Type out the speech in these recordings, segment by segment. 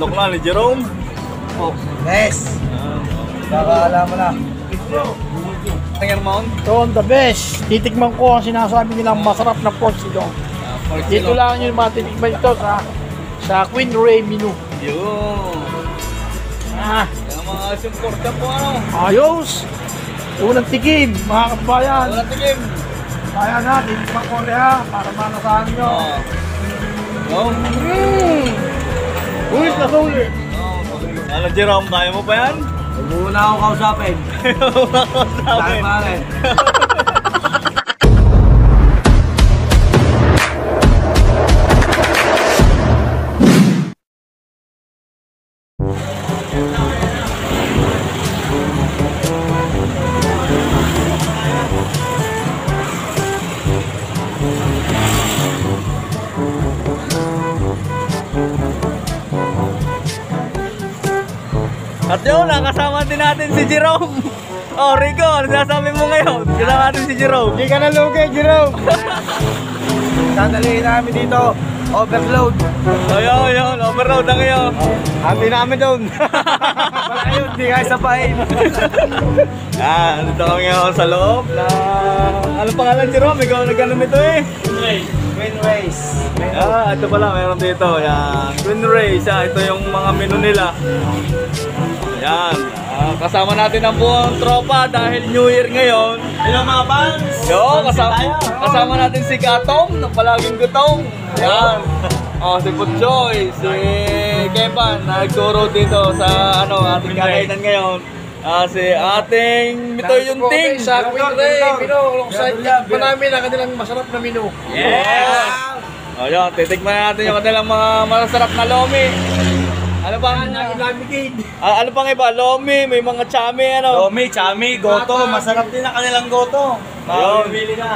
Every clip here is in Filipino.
Sinandok na ni Jerome. Oh. Yes. Ah. Baka alam mo na. Ayan, Mount. Ito ang the best. Titikman ko ang sinasabi nilang masarap na pork silong. Dito lang yung matitikman ito sa sa Queen Ray menu. Yun. Ah, Kaya mga simport po ano. ayos! Unang tikim, mga kabayan. Wala tigim. Kaya natin, sa Korea, para manasahan nyo. Oh. Oh. Ulit na sulit. Ano Jerome, kaya mo pa yan? Huwag mo na akong kausapin. Dahil pare. At yun, nakasama din natin si Jerome. Oh, Rico, ano sinasabi mo ngayon? Kasama natin si Jerome. Hindi ka na lugi, Jerome. Dadalihin namin dito. Overload. Ayun, yun, overload na ngayon. Happy namin doon. Wala yun, hindi kayo sabahin. Ah, dito kami ngayon sa loob na... Ano pangalan Jerome? Ikaw nag-ano nito eh. Win race. Ah, ito pala, meron dito. Yan. Twin Race. Ah, ito yung mga menu nila. Yan. Ah, kasama natin ang buong tropa dahil New Year ngayon. Hello mga fans. Yo, kasama, kasama natin si Gatong na palaging gutong. Yan. Oh, si Putchoy, si Kepan, nagturo dito sa ano, ating kakainan ngayon. Ah, si ating Mito Yunting. Sa Queen Ray menu, kung saan titikman namin ang kanilang masarap na menu. Yes! O yun, titikman natin yung kanilang mga masasarap na lomi. Ano bang, ah, ano pang iba? Lomi, may mga chami, ano? Lomi, chami, goto. Masarap din ang kanilang goto. Ayun. Mamimili ka.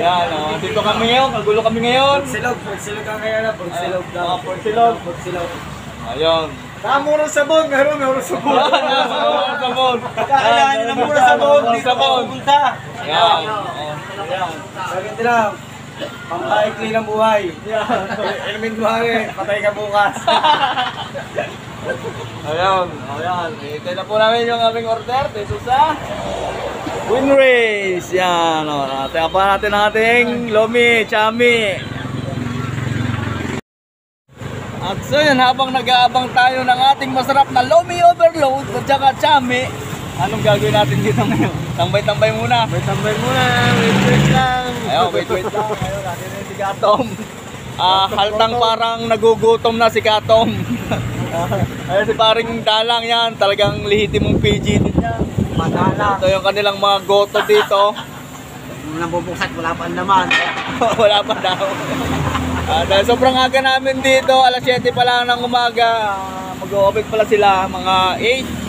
Ayan, oh. dito kami ngayon, kagulo kami ngayon. Silog, silog ka kaya na. Silog Mga porsilog. Silog. Ayun. Kamurang sabon, meron, meron sabon. Sabon, sabon. Kailangan nyo ng mura sabon. Mura Dito sabon. pupunta. Ayan. Ayan. Sabi lang. Pampaikli ng buhay. Inumin mo hari, patay ka bukas. Ayan. Ayan. Hintay na po namin yung aming order dito sa Win Race. Yan. O. Teka pa natin ang ating Lomi, Chami. At so yun, habang nag-aabang tayo ng ating masarap na Lomi Overload at saka Chami, anong gagawin natin dito ngayon? Tambay-tambay muna. May tambay muna, wait wait lang. Ayun, wait, wait lang. Ayun, natin na si Gatom. Ah, haltang parang nagugutom na si Gatom. Ayun si paring dalang yan, talagang lihitimong PG din yan. Madala. Ito yung kanilang mga goto dito. Nang bubuksan, wala pa ang laman. Wala pa daw. Ah, dahil sobrang aga namin dito, alas 7 pa lang ng umaga. Ah, Mag-open pala sila, mga 8.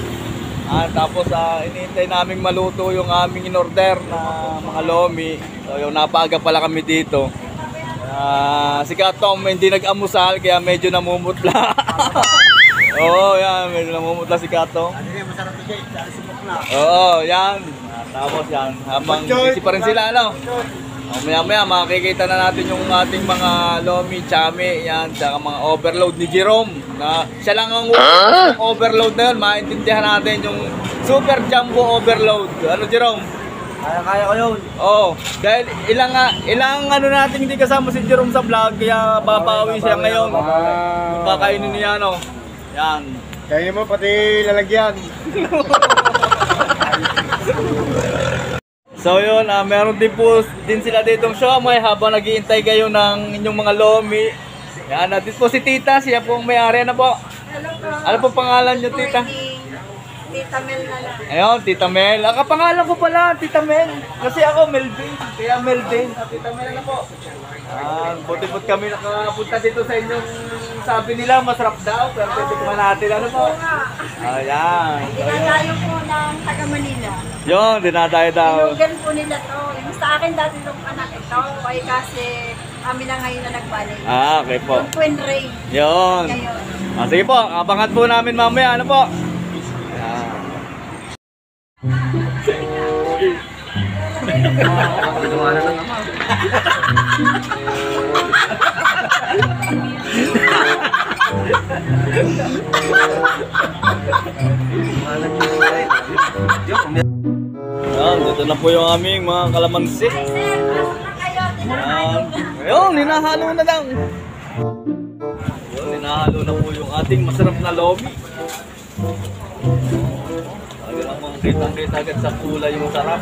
Ah, tapos ah, inihintay naming maluto yung aming in-order na mga lomi. So yung napaga pala kami dito. Ah, si Katom hindi nag-amusal kaya medyo namumutla. Oo, yan, medyo namumutla si Katom. Ano yan, masarap na siya. Subok na. Oo, yan. Ah, Tapos yan, habang busy pa rin sila, ano? Oh, maya maya makikita na natin yung ating mga lomi, chami, yan, saka mga overload ni Jerome. Na siya lang ang overload na yun, maintindihan natin yung super jumbo overload. Ano Jerome? Kaya, kaya ko yun. Oh, dahil ilang nga- ilang ano natin hindi kasama si Jerome sa vlog kaya babawi siya ngayon. Kakainin niya ano. Yan. Kaya mo pati lalagyan. So yun, ah, meron din po din sila ditong siomay habang naghihintay kayo ng inyong mga lomi. Yan, dito po si Tita, siya po ang may-ari na po. Hello po. Ano po pangalan niyo, Tita? Tita Mel na lang. Ayun, Tita Mel. Ah, kapangalan ko pala, Tita Mel. Kasi ako, Melvin. Kaya Melvin. Ah, Tita Mel na po. Ah, buti-buti kami nakapunta dito sa inyong sabi nila, masarap daw. Pero titikman natin, ano po? Ayan. Dinadayo po ng taga Manila. Yun, dinadayo daw. Tinugan po nila to. Yung sa akin dati itong anak ito. Kaya kasi kami na ngayon na nagbalik. Ah, okay po. Yung Twin Ray. Yun. Ngayon. Ah, sige po, abangan po namin mamaya. Ano po? Ayan. Yan, dito na po yung aming mga kalamansi. Yan. Ayun, hinahalo na lang. Ayun, hinahalo na po yung ating masarap na lomi. Talaga namang kitang-kita agad sa kulay yung sarap.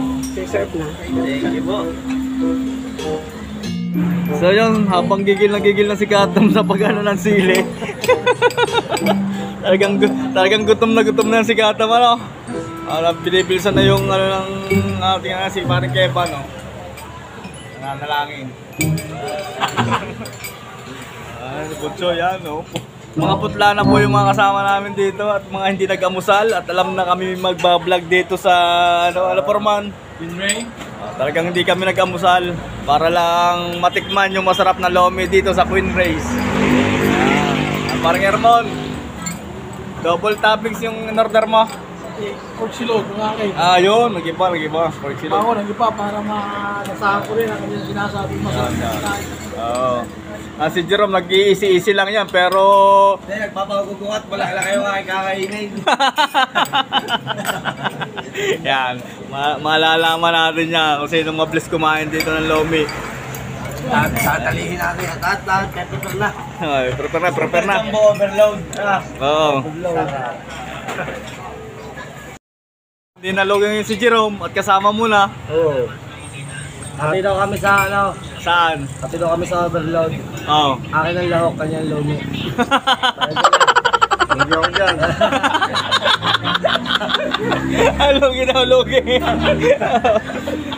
Serve na. Thank you po. So yun, habang gigil na gigil na si Katam sa pagano ng sili. talagang, talagang gutom na gutom na si Katam ano. Alam, pinibilisan na yung ano ng ating uh, si Paring Kepa no. Nananalangin. Ay, Butcho yan no. Mga putla na po yung mga kasama namin dito at mga hindi nag-amusal at alam na kami magbablog dito sa ano, Forman. Ah, talagang hindi kami nag-amusal para lang matikman yung masarap na lomi dito sa Queen Race. Ah, parang Hermon. Double toppings yung in-order mo. Pork silog, mga kay. Ah, yun. Nag-iba, nag-iba. Pork Ako, silog. nag-ipa para ma-nasahan ko rin ang kanyang sinasabi masarap na kain. Oo. Ah, si Jerome, nag-iisi-isi lang yan, pero... Hindi, nagpapagugungat. Wala lang kayo kakainin. yan. Ma malalaman natin yan kung sino mabilis kumain dito ng lomi. Tatalihin natin at at at pepper na. Ay, prepare na, prepare na. Jumbo overload. Oo. Hindi nalogin yung si Jerome at kasama mo na. Oo. Pati daw kami sa ano, Saan? pati daw kami sa overload. Oo. Akin ang lahok, kanya ang lomi. Hindi ako dyan. Alogin na alogin.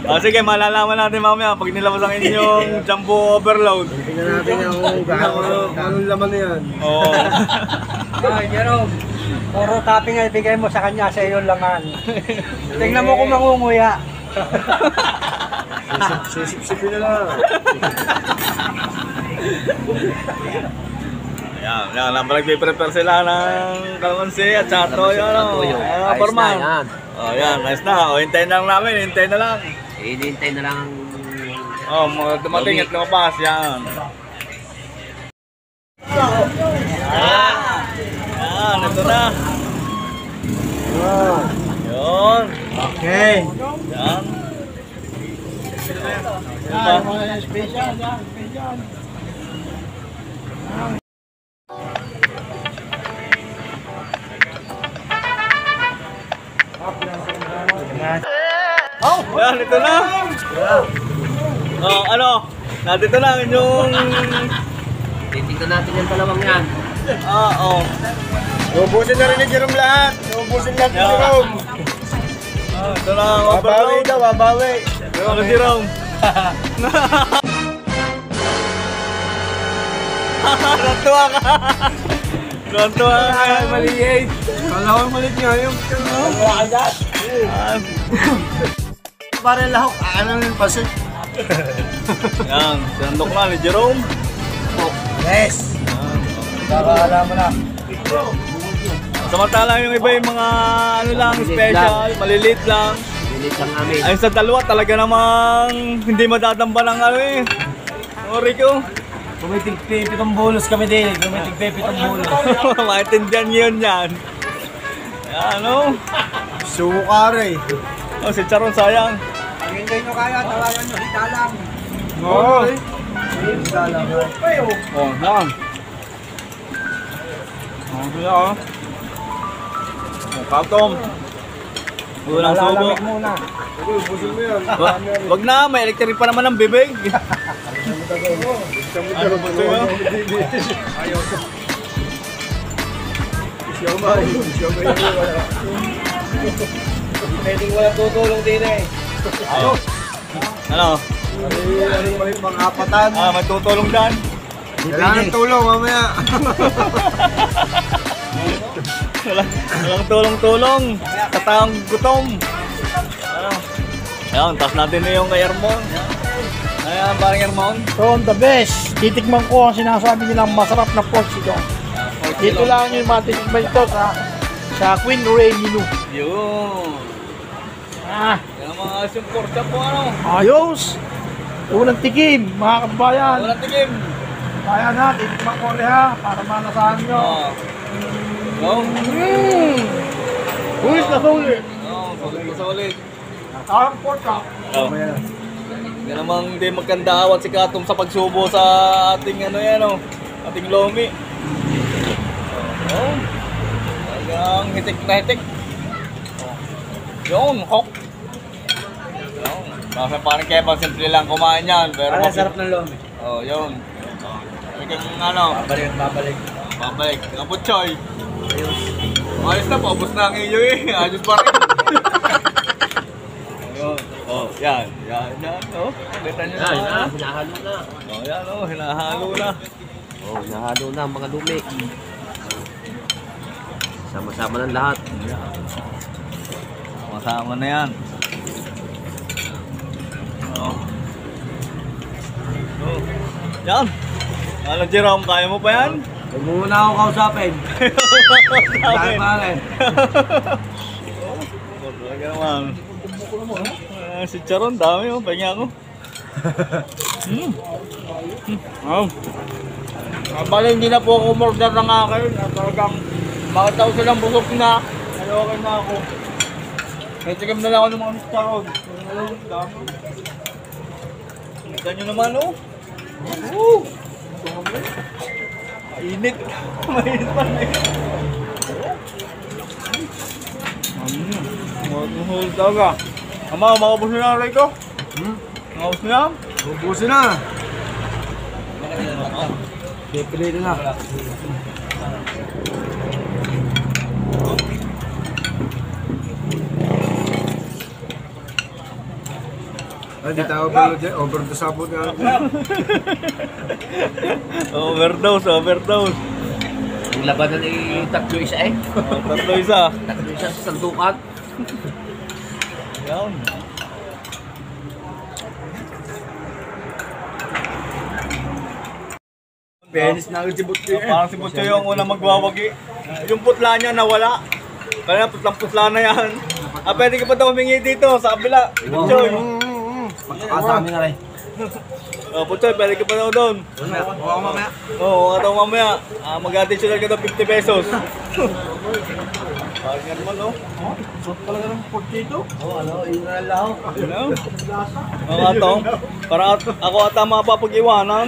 oh, sige, malalaman natin mamaya pag nilabas ang inyong jumbo overload. Tingnan natin yung gaano, anong laman na yan. Oo. Ay, Jerome, puro topping ay bigay mo sa kanya sa iyong laman. Tingnan mo kung mangunguya. Sisip-sipin na lang. Yan, yan lang nagpe-prepare sila ng kalamansi at saka toyo, ano. Ah, formal. Oh, yan, nice na. O, hintayin na lang namin, hintayin na lang. Hinihintay na lang Oh, mga dumating at lumabas, yan. Yan, yan, ito na. Yun. Okay. Yan. Yan, special, yan, special. Yan, ito na. Oh, ano? Nandito na yung... Titignan natin yung dalawang yan. Ah, oh. Ubusin na rin ni Jerome lahat. Ubusin lahat ni Yeah. Jerome. Ah, ito na, Babawi overload. daw, babawi. Ano si Rom? Natuwa ka. Natuwa ka. Maliit. Kala ko maliit nga yung Wala agad. Parang lahok. Ano yung pasit? Yan, sandok na ni Jerome. Yes. Yan. Kakaala mo na. Samantala yung iba yung mga ano lang, special, maliliit lang. Bilit lang namin. Ayun sa dalawa talaga namang hindi madadamba ng ano eh. Sorry ko. Kumitig pitong bolos kami din. Kumitig pitong bolos. Maintindihan yun yan. Ano? Sukare. Oh, si Charon sayang. Hindi nyo kaya, tawagan nyo, hita lang. Oo. Oh, yan. Oh, kaya oh. Oh, katom. Unang subo. Lalamig muna. Ubusin mo yan. Wa- Wag na, may electric pa naman ang bibig. Ano ba ito? Ayaw ko. Siya ba? Siya ba yun? Pwedeng wala tutulong din eh. Ano? Ay, ano pa yung mga apatan. Ah, may tutulong dyan. Kailangan tulong mamaya. Walang, walang tulong-tulong. Kataong gutom. Ano? Ayan, taas natin na yung kay Ermon. Ayan, parang Ermon. So, the best. Titikman ko ang sinasabi nilang masarap na pork silong. Dito lang yung matitikman ito sa sa Queen Ray Menu. Yun. Ah, Ang mga yung pork chop po ano. ayos. Unang tikim, mga kabayan. Walang tikim. Kaya na, titikman ko ulit ha, para manasahan nyo. Oh. Oh. Mmm! Uwis na sulit. Oh, solid na solid. Parang pork chop. Oh. Yan namang hindi magkanda awat si Katom sa pagsubo sa ating ano yan oh. Ating lomi. Oh. Talagang hitik na hitik. Yun, hok. Bakit parang Kevin, simple lang kumain yan. Pero Parang sarap ng lomi. Oh, yun. Talagang ano, Babalik at babalik. babalik. Ang butchoy. Ayos na, paubos na ang iyo eh. Ayos pa rin. Ayun. Oh, yan. Yan, yan. Oh, kita nyo na. Yan, hinahalo na. Oh, yan oh, hinahalo na. Oh, hinahalo na ang mga dumi. Sama-sama ng lahat. Masama na yan. Oh. Oh. Yan. Ano, Jerome, kaya mo pa yan? Huwag mo muna ako kausapin. Dahil. Oh, talaga naman. Ah, si Charon, dami oh. Pahinga ako. Hmm. Oh. Ah, bali, hindi na po ako umorder ng akin. Ah, talagang bakit ako silang busog na. Ay, okay na ako. Kaya tigam na lang ako ng mga. Charon. Ano, dami. Kita nyo naman oh. Oh. Mainit. Mainit pa na yun. Hmm. Maguhul talaga. Ama, makabos na aray ko. Hmm? Makabos na. Ubusin na. Pipili na. Ay, di tayo overload dyan. Overdose sabot nga. Overdose, overdose. Ang labanan ay tatlo isa eh. Oh, tatlo isa. Tatlo isa sa sandukan. Yan. Penis na si. Ah, Parang si Butcho yung unang magwawagi. Yung putla niya nawala. Kaya putlang putla na yan. Ah, pwede ka pa daw humingi dito sa kabila. Butcho. Makakasami na rin. Oh, Butcho, pwede ka pa daw doon. Oo, mamaya. Oo, oh, daw mamaya. Ah, mag-additional ka daw 50 pesos. Yan naman, no? Sarap talaga ng pork dito. Oo, ano, yun na lang. Ano? Mga to, parang at- ako ata mapapag-iwanan.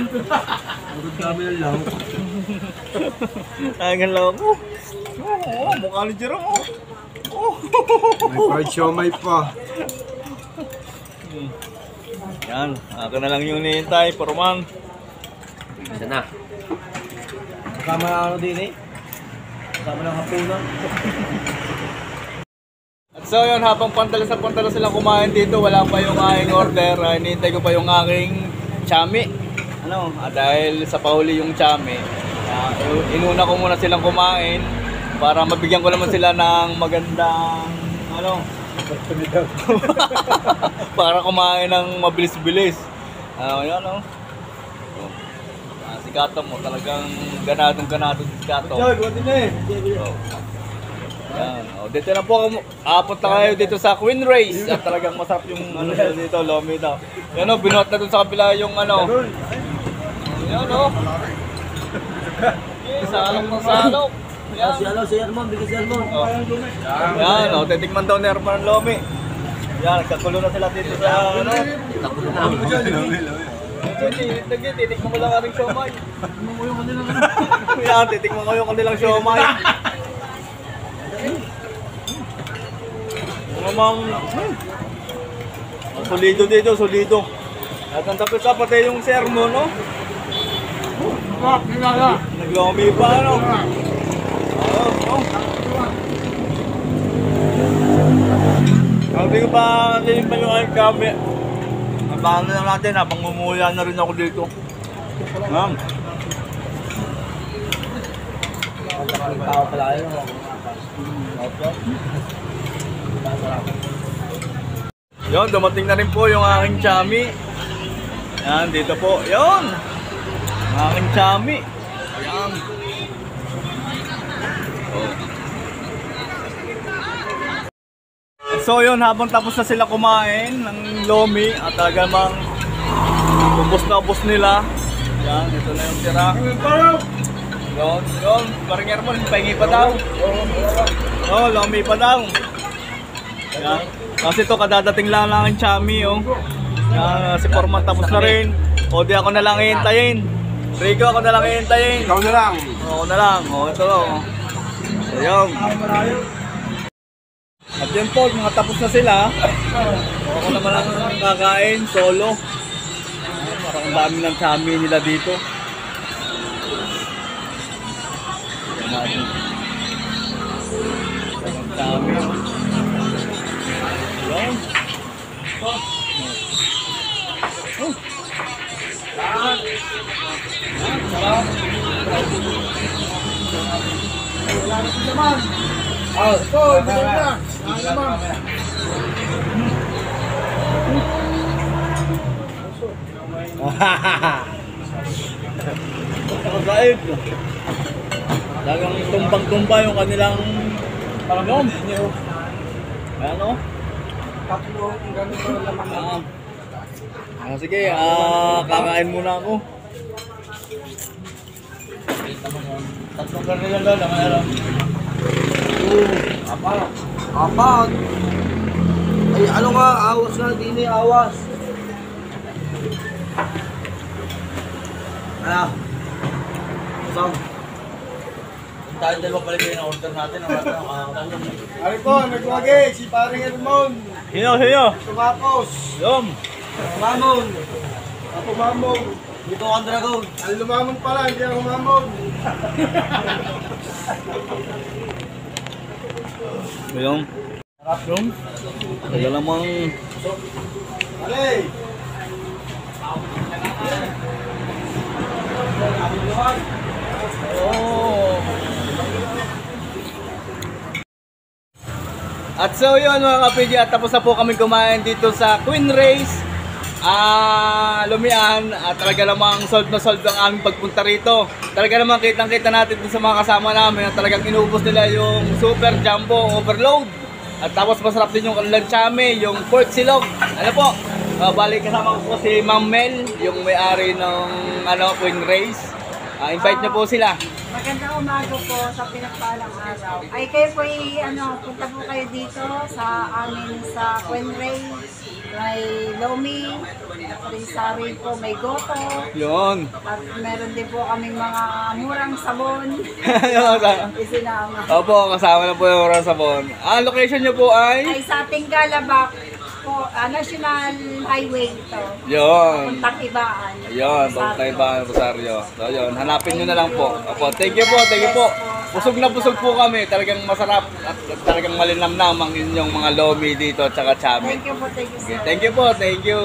Urod kami ng lang. Tangan lang ako. Oo, oh, mukha ni Jerome. Oh. Oh. May fried siomay pa. Yan, ako na lang yung nihintay, Purman. Isa na. Kasama na ano din eh. Kasama ng hapunan. At so yun, habang pandalas sa pandalas sila kumain dito, wala pa yung aking order. Uh, hinihintay ko pa yung aking chami. Ano, ah, dahil sa pahuli yung chami, ah, inuna ko muna silang kumain para mabigyan ko naman sila ng magandang ano, para kumain ng mabilis-bilis. Ano, yan, oh. Oh. Ah, si Kato mo, talagang ganadong ganado si Kato. Joy, buti na eh. Oh. Yan. Oh, dito na po ako. Apunta kayo dito sa Queen Race. At talagang masarap yung ano dito, lomi daw. Yan oh, binuhat na dun sa kabila yung ano. Yan oh. Yes, salok ng salok. Yan. Si ano, si Herman, bigyan si Herman. Oh. Yan, oh, titikman daw ni Herman lomi. Yan, nagkakulo na sila dito sa ano. Takulo na. Sige, titikman ko lang ang siomay. Yan, titikman ko yung kanilang siomay. Mamang. Ang solido dito, solido. At ang tapos sa pati yung sermon, no? Hinala. Naglomi pa, ano? Sabi ko pa, din pa yung aking kami. abangan na lang natin habang mumuya na rin ako dito. Ma'am. Tao dumating na rin po yung aking chami. Yan, dito po. Yon! Aking chami. Ayan. So yun, habang tapos na sila kumain ng lomi at talaga mang ubos na ubos nila. Yan, ito na yung tira. Yon, yon. Parang Hermon, pahingi pa daw. Oh, lomi pa daw. Yan. Kasi to kadadating lang lang ang chami oh. Yan, si Forman tapos na rin. O di ako na lang hihintayin. Rico ako na lang hihintayin. Ikaw na lang. Ako na lang. O ito oh. Ayun. Yun po, mga tapos na sila. Ako naman lang kakain, solo. Parang ang dami ng chami nila dito. Ayan natin. Ang chami. Ayan. Oh, ito, ito na. Naman. Makaib. Talagang tumbang-tumba yung kanilang pangnom. Ayan o. Tatlo, ganito naman. Ah, ah, sige, ah, kakain muna ako. Tatlong karne lang daw, naman alam. Apa? Apa? Ay, ano nga, awas nga, dini, awas. Ano? Saan? Tayo dalawa pala kayo na order natin. Ari po, nagwagi, si paring Hermon. Sino, sino? Tumapos. Yum! Mamon. Ako mamon. Dito ang dragon. Ang lumamon pala, hindi ako mamon. Yung. Yung. Tagal namang Alay! Oh. At so yun mga kapigi, at tapos na po kami kumain dito sa Queen Race. Ah, lumian at talaga namang solve na solve ang aming pagpunta rito. Talaga namang kitang kita natin dun sa mga kasama namin na talagang inubos nila yung super jumbo overload. At tapos masarap din yung kanilang chame, yung pork silog. Ano po? Uh, balik kasama ko po si Ma'am Mel, yung may-ari ng ano, Queen Race. Ah, invite niyo po sila. Magandang umaga po sa pinagpalang araw. Ay kayo po ay, ano, punta po kayo dito sa amin sa Quenray. May Lomi, Rizari po may Goto. Yun. At meron din po kaming mga murang sabon. Isinama. Opo, kasama na po yung Oran Sabon. Ang location niyo po ay? Ay sa ating Galabak po, ah, National Highway ito. Yun. Puntang Ibaan. Yun, Bantay ba Rosario. So yun, hanapin nyo na lang po. Opo, thank you po, thank you po. Busog na busog po kami. Talagang masarap at talagang malinamnam ang inyong mga lomi dito at saka chami. Thank you po, thank you sir. Thank you po, thank you.